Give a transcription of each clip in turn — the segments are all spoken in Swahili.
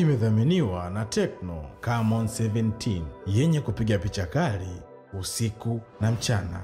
imedhaminiwa na Tecno Camon 17 yenye kupiga picha kali usiku na mchana.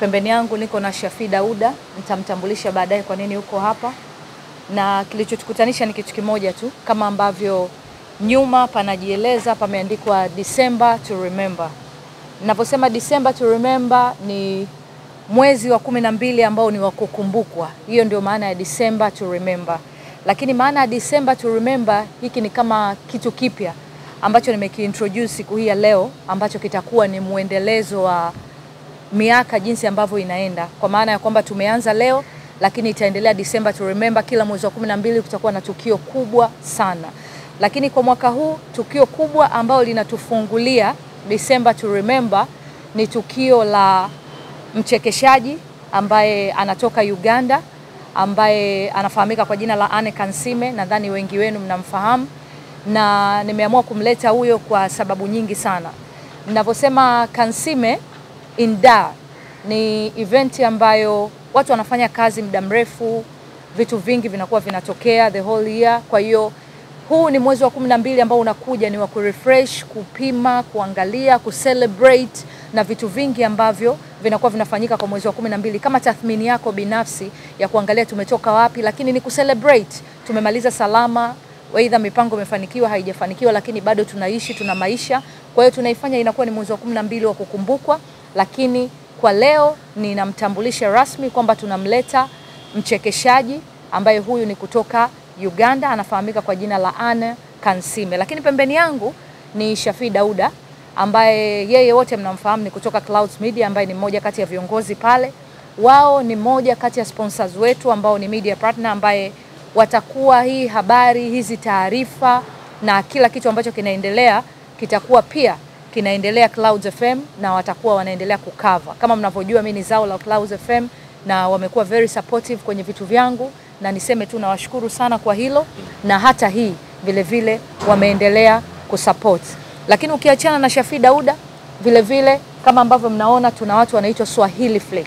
Pembeni yangu niko na Shafi Dauda, nitamtambulisha baadaye kwa nini yuko hapa, na kilichotukutanisha ni kitu kimoja tu, kama ambavyo nyuma panajieleza, pameandikwa December to remember. Ninaposema December to remember ni mwezi wa kumi na mbili ambao ni wa kukumbukwa. Hiyo ndio maana ya December to remember, lakini maana ya December to remember hiki ni kama kitu kipya ambacho nimekiintroduce siku hii ya leo, ambacho kitakuwa ni mwendelezo wa miaka jinsi ambavyo inaenda, kwa maana ya kwamba tumeanza leo, lakini itaendelea December to remember. Kila mwezi wa kumi na mbili kutakuwa na tukio kubwa sana, lakini kwa mwaka huu tukio kubwa ambalo linatufungulia December to remember ni tukio la mchekeshaji ambaye anatoka Uganda ambaye anafahamika kwa jina la Anne Kansime. Nadhani wengi wenu mnamfahamu, na nimeamua kumleta huyo kwa sababu nyingi sana. Ninavyosema Kansime Inda ni event ambayo watu wanafanya kazi muda mrefu, vitu vingi vinakuwa vinatokea the whole year. Kwa hiyo huu ni mwezi wa kumi na mbili ambao unakuja ni wa kurefresh, kupima, kuangalia, kucelebrate na vitu vingi ambavyo vinakuwa vinafanyika kwa mwezi wa kumi na mbili kama tathmini yako binafsi ya kuangalia tumetoka wapi, lakini ni kucelebrate tumemaliza salama, aidha mipango imefanikiwa, haijafanikiwa, lakini bado tunaishi, tuna maisha. Kwa hiyo tunaifanya inakuwa ni mwezi wa kumi na mbili wa kukumbukwa, lakini kwa leo ninamtambulisha rasmi kwamba tunamleta mchekeshaji ambaye huyu ni kutoka Uganda, anafahamika kwa jina la Anne Kansime, lakini pembeni yangu ni Shafi Dauda ambaye yeye wote mnamfahamu ni kutoka Clouds Media ambaye ni mmoja kati ya viongozi pale. Wao ni mmoja kati ya sponsors wetu ambao ni media partner ambaye watakuwa hii habari hizi taarifa na kila kitu ambacho kinaendelea kitakuwa pia kinaendelea Clouds FM na watakuwa wanaendelea kukava. Kama mnavyojua mimi ni zao la Clouds FM na wamekuwa very supportive kwenye vitu vyangu, na niseme tu nawashukuru sana kwa hilo, na hata hii vile vile wameendelea kusupport. Lakini ukiachana na Shafii Dauda, vile vile kama ambavyo mnaona tuna watu wanaitwa Swahili Flix.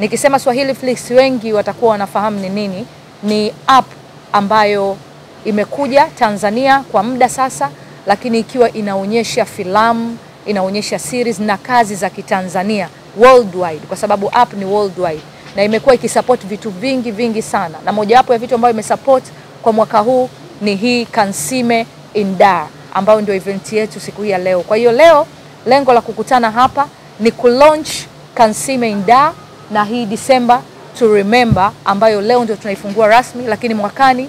Nikisema Swahili Flix wengi watakuwa wanafahamu ni nini. Ni app ambayo imekuja Tanzania kwa muda sasa, lakini ikiwa inaonyesha filamu, inaonyesha series na kazi za Kitanzania worldwide, kwa sababu app ni worldwide na imekuwa ikisupport vitu vingi vingi sana, na mojawapo ya vitu ambayo imesupport kwa mwaka huu ni hii Kansime in Dar ambayo ndio event yetu siku hii ya leo. Kwa hiyo leo lengo la kukutana hapa ni kulaunch Kansime in Dar na hii December to remember ambayo leo ndio tunaifungua rasmi, lakini mwakani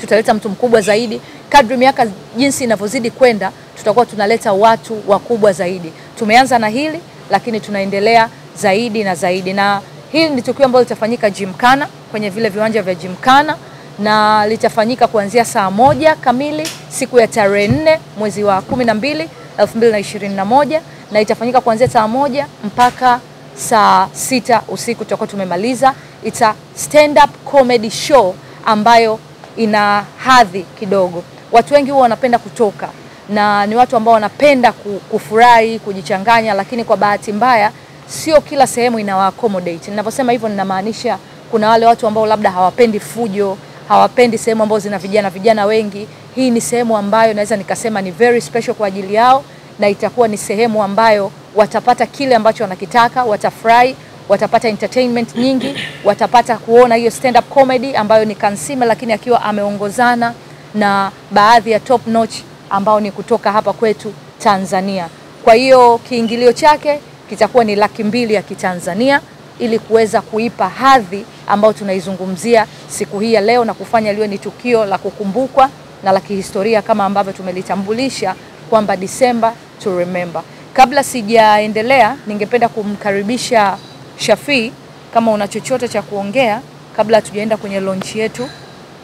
tutaleta mtu mkubwa zaidi. Kadri miaka jinsi inavyozidi kwenda, tutakuwa tunaleta watu wakubwa zaidi. Tumeanza na hili, lakini tunaendelea zaidi na zaidi, na hili ni tukio ambalo litafanyika Gymkhana kwenye vile viwanja vya Gymkhana na litafanyika kuanzia saa moja kamili siku ya tarehe nne mwezi wa kumi na mbili elfu mbili na ishirini na moja na itafanyika kuanzia saa moja mpaka saa sita usiku tutakuwa tumemaliza. It's a stand up comedy show ambayo ina hadhi kidogo. Watu wengi huwa wanapenda kutoka na ni watu ambao wanapenda kufurahi, kujichanganya, lakini kwa bahati mbaya sio kila sehemu inawa accommodate. Ninavyosema hivyo ninamaanisha kuna wale watu ambao labda hawapendi fujo hawapendi sehemu ambazo zina vijana vijana wengi. Hii ni sehemu ambayo naweza nikasema ni very special kwa ajili yao, na itakuwa ni sehemu ambayo watapata kile ambacho wanakitaka, watafurahi, watapata entertainment nyingi, watapata kuona hiyo stand up comedy ambayo ni Kansime, lakini akiwa ameongozana na baadhi ya top notch ambao ni kutoka hapa kwetu Tanzania. Kwa hiyo kiingilio chake kitakuwa ni laki mbili ya Kitanzania ili kuweza kuipa hadhi ambayo tunaizungumzia siku hii ya leo na kufanya liwe ni tukio la kukumbukwa na la kihistoria kama ambavyo tumelitambulisha kwamba December to remember. Kabla sijaendelea, ningependa kumkaribisha Shafii kama una chochote cha kuongea kabla hatujaenda kwenye launch yetu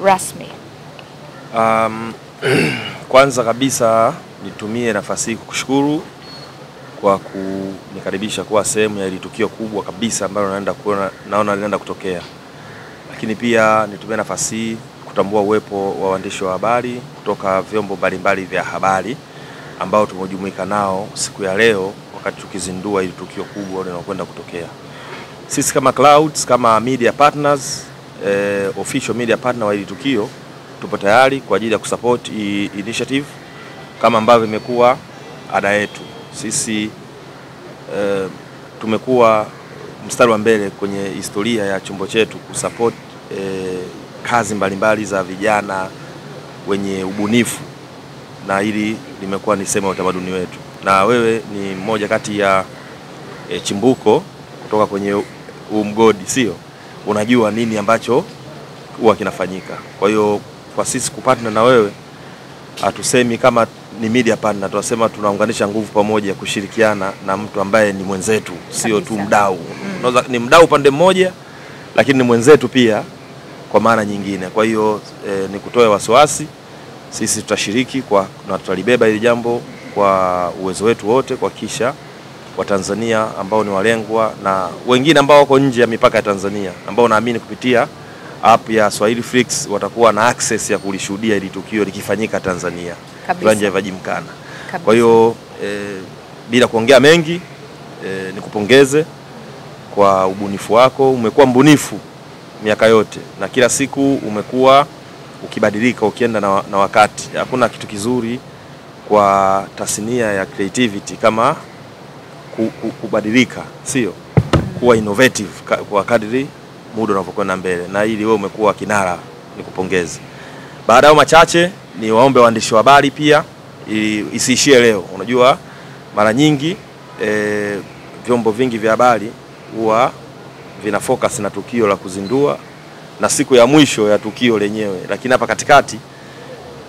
rasmi. Um, kwanza kabisa nitumie nafasi hii kukushukuru kwa kunikaribisha kuwa sehemu ya hili tukio kubwa kabisa ambalo naenda kuona, naona linaenda kutokea, lakini pia nitumie nafasi hii kutambua uwepo wa waandishi wa habari kutoka vyombo mbalimbali vya habari ambao tumejumuika nao siku ya leo wakati tukizindua hili tukio kubwa linalokwenda kutokea. Sisi kama Clouds, kama media partners, eh, official media partner wa hili tukio tupo tayari kwa ajili ya kusupport initiative kama ambavyo imekuwa ada yetu sisi. e, tumekuwa mstari wa mbele kwenye historia ya chombo chetu kusupport e, kazi mbalimbali za vijana wenye ubunifu, na hili limekuwa ni sehemu ya utamaduni wetu, na wewe ni mmoja kati ya e, chimbuko kutoka kwenye huu mgodi, sio? Unajua nini ambacho huwa kinafanyika. Kwa hiyo kwa sisi kupatana na wewe, hatusemi kama ni media partner, tunasema tunaunganisha nguvu pamoja kushirikiana na mtu ambaye ni mwenzetu, sio tu mdau mdau. Noza, ni mdau upande mmoja, lakini ni mwenzetu pia kwa maana nyingine. Kwa hiyo e, ni kutoa wasiwasi, sisi tutashiriki kwa na tutalibeba hili jambo kwa uwezo wetu wote kuhakikisha Watanzania ambao ni walengwa na wengine ambao wako nje ya mipaka ya Tanzania ambao naamini kupitia app ya Swahili Flix watakuwa na access ya kulishuhudia hili tukio likifanyika Tanzania. Viwanja vya. Kabisa. Kwa hiyo e, bila kuongea mengi e, nikupongeze kwa ubunifu wako. Umekuwa mbunifu miaka yote na kila siku umekuwa ukibadilika, ukienda na, na wakati. Hakuna kitu kizuri kwa tasnia ya creativity kama ku, ku, kubadilika, sio kuwa innovative kwa kadri muda unavyokwenda mbele, na ili wewe umekuwa kinara, nikupongeze. Baada ya machache, ni waombe waandishi wa habari pia isiishie leo. Unajua mara nyingi e, vyombo vingi vya habari huwa vina focus na tukio la kuzindua na siku ya mwisho ya tukio lenyewe, lakini hapa katikati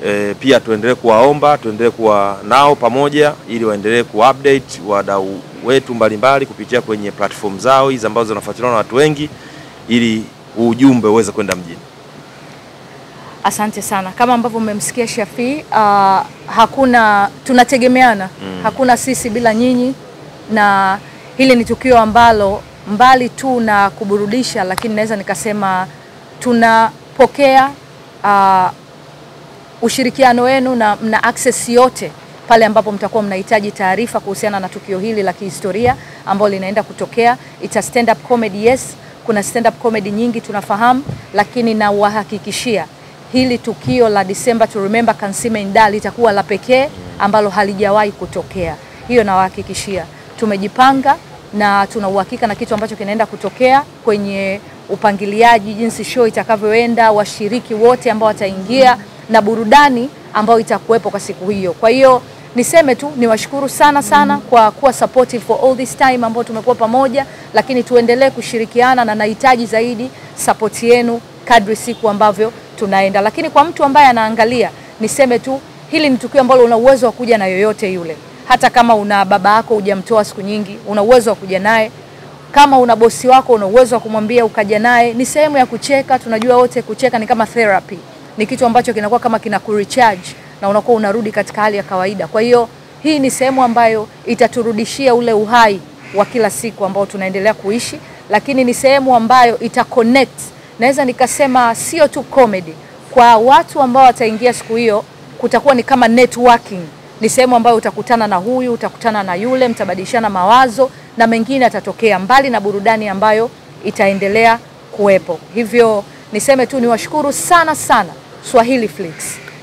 e, pia tuendelee kuwaomba, tuendelee kuwa nao pamoja ili waendelee kuupdate wadau wetu mbalimbali kupitia kwenye platform zao hizi ambazo zinafuatiliwa na watu wengi ili ujumbe uweze kwenda mjini. Asante sana. Kama ambavyo mmemsikia Shafii, uh, hakuna tunategemeana Mm. hakuna sisi bila nyinyi, na hili ni tukio ambalo mbali tu na kuburudisha, lakini naweza nikasema tunapokea uh, ushirikiano wenu na mna access yote pale ambapo mtakuwa mnahitaji taarifa kuhusiana na tukio hili la kihistoria ambalo linaenda kutokea. It's a stand up comedy, yes. Kuna stand up comedy nyingi tunafahamu, lakini nawahakikishia hili tukio la December to Remember Kansime Inda litakuwa la pekee ambalo halijawahi kutokea. Hiyo nawahakikishia. Tumejipanga na tuna uhakika na kitu ambacho kinaenda kutokea kwenye upangiliaji, jinsi show itakavyoenda, washiriki wote ambao wataingia na burudani ambayo itakuwepo kwa siku hiyo. Kwa hiyo niseme tu niwashukuru sana sana kwa kuwa supportive for all this time ambao tumekuwa pamoja, lakini tuendelee kushirikiana na nahitaji zaidi support yenu kadri siku ambavyo tunaenda. Lakini kwa mtu ambaye anaangalia, niseme tu hili ni tukio ambalo una uwezo wa kuja na yoyote yule, hata kama una baba yako hujamtoa siku nyingi, una uwezo wa kuja naye kama una bosi wako una uwezo wa kumwambia ukaja naye. Ni sehemu ya kucheka. Tunajua wote kucheka ni kama therapy, ni kitu ambacho kinakuwa kama kina kurecharge na unakuwa unarudi katika hali ya kawaida. Kwa hiyo hii ni sehemu ambayo itaturudishia ule uhai wa kila siku ambao tunaendelea kuishi, lakini ni sehemu ambayo ita connect, naweza nikasema sio tu comedy, kwa watu ambao wataingia siku hiyo, kutakuwa ni kama networking. Ni sehemu ambayo utakutana na huyu, utakutana na yule, mtabadilishana mawazo na mengine yatatokea, mbali na burudani ambayo itaendelea kuwepo. Hivyo niseme tu niwashukuru sana sana Swahili Flix,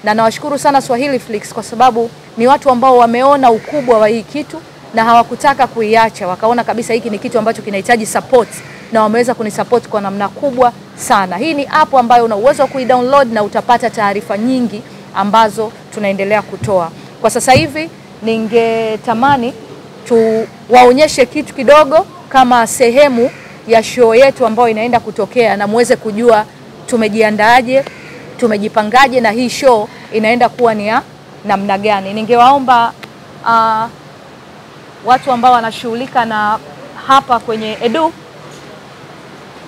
na nawashukuru sana Swahili Flix kwa sababu ni watu ambao wameona ukubwa wa hii kitu na hawakutaka kuiacha, wakaona kabisa hiki ni kitu ambacho kinahitaji support na wameweza kunisupport kwa namna kubwa sana. Hii ni app ambayo una uwezo wa kuidownload na utapata taarifa nyingi ambazo tunaendelea kutoa. Kwa sasa hivi ningetamani tuwaonyeshe kitu kidogo kama sehemu ya show yetu ambayo inaenda kutokea na muweze kujua tumejiandaaje, tumejipangaje na hii show inaenda kuwa ni ya namna gani. Ningewaomba uh, watu ambao wanashughulika na hapa kwenye Edu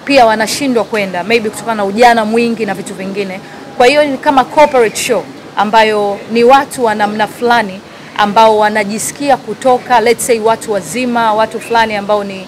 pia wanashindwa kwenda maybe kutokana na ujana mwingi na vitu vingine. Kwa hiyo ni kama corporate show ambayo ni watu wa namna fulani ambao wanajisikia kutoka let's say watu wazima, watu fulani ambao ni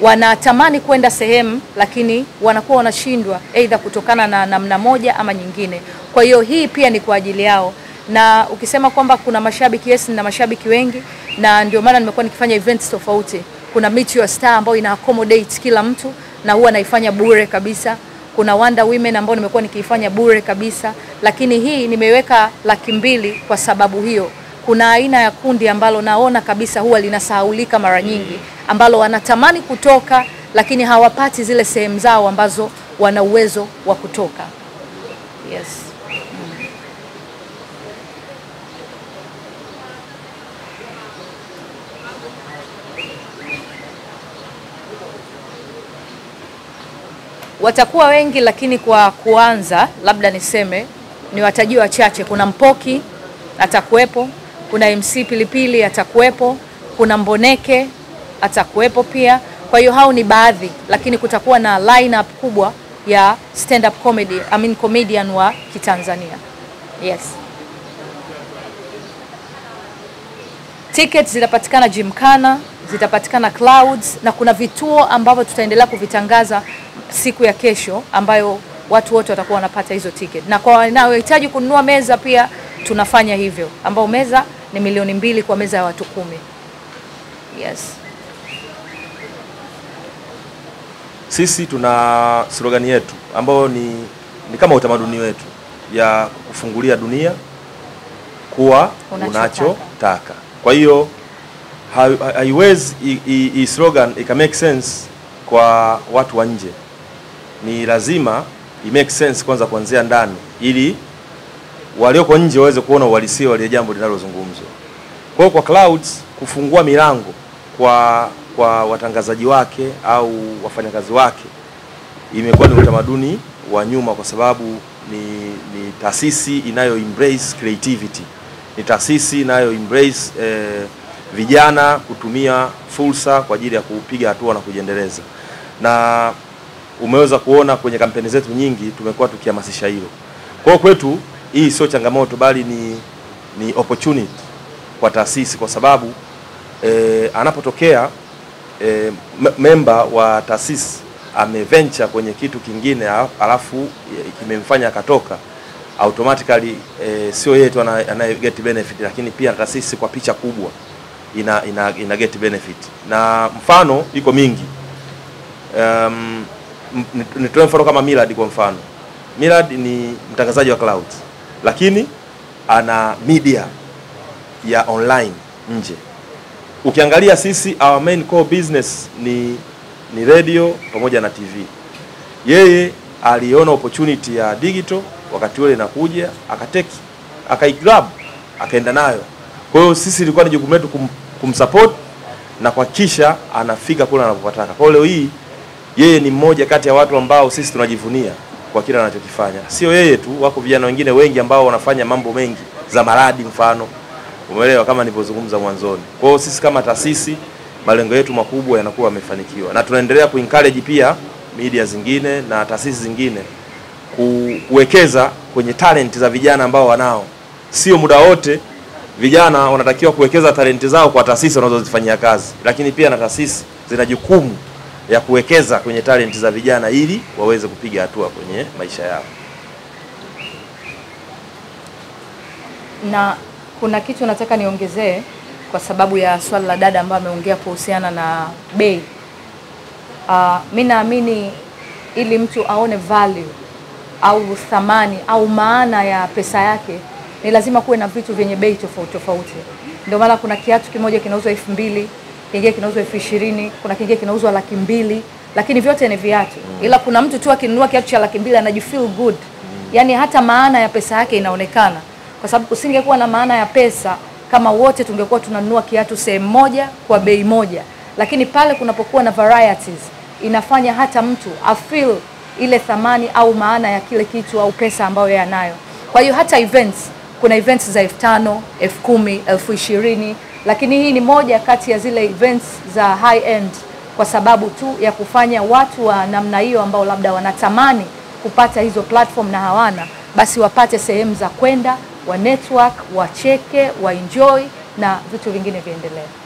wanatamani kwenda sehemu lakini wanakuwa wanashindwa aidha kutokana na namna moja ama nyingine. Kwa hiyo hii pia ni kwa ajili yao, na ukisema kwamba kuna mashabiki, yes, na mashabiki wengi, na ndio maana nimekuwa nikifanya events tofauti. Kuna Meet Your Star ambayo ina accommodate kila mtu na huwa naifanya bure kabisa. kuna Wonder Women ambao nimekuwa nikiifanya bure kabisa, lakini hii nimeweka laki mbili kwa sababu hiyo. Kuna aina ya kundi ambalo naona kabisa huwa linasahaulika mara nyingi, ambalo wanatamani kutoka lakini hawapati zile sehemu zao ambazo wana uwezo wa kutoka. Yes. Watakuwa wengi, lakini kwa kuanza, labda niseme ni wataji wachache. Kuna Mpoki atakuwepo, kuna MC Pilipili atakuwepo, kuna Mboneke atakuwepo pia. Kwa hiyo hao ni baadhi, lakini kutakuwa na lineup kubwa ya stand up comedy, I mean comedian wa Kitanzania. Yes. Tickets zinapatikana Gymkhana, zitapatikana Clouds na kuna vituo ambavyo tutaendelea kuvitangaza siku ya kesho ambayo watu wote watakuwa wanapata hizo ticket, na kwa wanaohitaji kununua meza pia tunafanya hivyo, ambao meza ni milioni mbili kwa meza ya watu kumi. Yes. Sisi tuna slogani yetu ambayo ni, ni kama utamaduni wetu ya kufungulia dunia kuwa Unachotaka. unachotaka. Kwa hiyo haiwezi hii- slogan ika make sense kwa watu wa nje, ni lazima i make sense kwanza kuanzia ndani, ili walioko nje waweze kuona uhalisia wa jambo linalozungumzwa. Kwa kwa Clouds kufungua milango kwa kwa watangazaji wake au wafanyakazi wake imekuwa ni utamaduni wa nyuma, kwa sababu ni, ni taasisi inayo embrace creativity, ni taasisi inayo embrace eh, vijana kutumia fursa kwa ajili ya kupiga hatua na kujiendeleza, na umeweza kuona kwenye kampeni zetu nyingi tumekuwa tukihamasisha hilo. Kwa kwetu hii sio changamoto, bali ni, ni opportunity kwa taasisi, kwa sababu eh, anapotokea m- memba wa taasisi ameventure kwenye kitu kingine alafu eh, kimemfanya akatoka automatically eh, sio yeye tu ana- anaye get benefit, lakini pia taasisi kwa picha kubwa ina, ina, ina get benefit, na mfano iko mingi. Um, nitoe mfano kama Millard kwa mfano. Millard ni mtangazaji wa Clouds, lakini ana media ya online nje ukiangalia sisi our main core business ni ni radio pamoja na TV. Yeye aliona opportunity ya digital wakati ule inakuja, akateki akaigrab akaenda nayo. Kwa hiyo sisi ilikuwa ni jukumu letu kumsupport na kuhakikisha anafika kule anapopataka. Kwa leo hii yeye ni mmoja kati ya watu ambao sisi tunajivunia kwa kile anachokifanya. Sio yeye tu, wako vijana wengine wengi ambao wanafanya mambo mengi za maradi mfano Umeelewa, kama nilivyozungumza mwanzoni. Kwa hiyo sisi kama taasisi malengo yetu makubwa yanakuwa yamefanikiwa, na tunaendelea kuencourage pia media zingine na taasisi zingine kuwekeza kwenye talent za vijana ambao wanao. Sio muda wote vijana wanatakiwa kuwekeza talenti zao kwa taasisi wanazozifanyia kazi, lakini pia na taasisi zina jukumu ya kuwekeza kwenye talenti za vijana ili waweze kupiga hatua kwenye maisha yao. na kuna kitu nataka niongezee kwa sababu ya swala la dada ambayo ameongea kuhusiana na bei. Uh, mi naamini ili mtu aone value au thamani au maana ya pesa yake ni lazima kuwe na vitu vyenye bei tofauti tofauti. Ndio maana kuna kiatu kimoja kinauzwa elfu mbili kingine kinauzwa elfu ishirini kuna kingine kinauzwa laki mbili lakini vyote ni viatu, ila kuna mtu tu akinunua kiatu cha laki mbili anajifeel good, yani hata maana ya pesa yake inaonekana, kwa sababu kusingekuwa na maana ya pesa kama wote tungekuwa tunanunua kiatu sehemu moja kwa bei moja, lakini pale kunapokuwa na varieties inafanya hata mtu afeel ile thamani au maana ya kile kitu au pesa ambayo yanayo. Kwa hiyo hata events, kuna events za elfu tano, elfu kumi, elfu ishirini, lakini hii ni moja kati ya zile events za high end kwa sababu tu ya kufanya watu wa namna hiyo ambao labda wanatamani kupata hizo platform na hawana, basi wapate sehemu za kwenda wa network, wacheke, wa enjoy na vitu vingine viendelee.